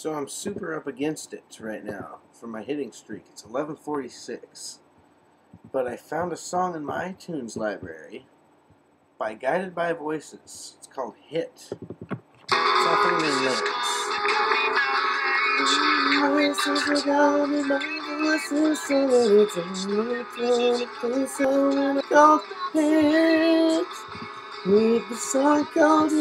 So I'm super up against it right now for my hitting streak. It's 1146. But I found a song in my iTunes library by Guided by Voices. It's called Hit. It's off of the the song called